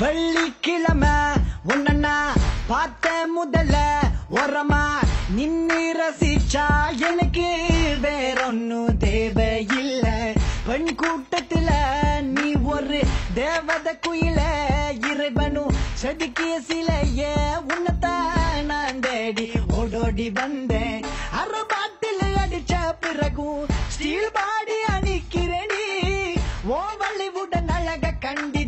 வெள்ளிக்கிழமை உன்னண்ணா பார்த்த முதல்ல உரமா. நின்னு ரசிச்சா எனக்கு வேறொன்னும் தேவையில்ல. பெண் கூட்டத்துல நீ ஒரு தேவத குயில இறைவனும் செதுக்கிய சிலைய உன்னத்தான் நான் தேடி ஓடோடி வந்தேன். அறுபாட்டில் அடிச்ச பிறகும் ஸ்டீல் பாடி அணிக்கிறேன். ஓ வழிவுடன் அழக கண்டி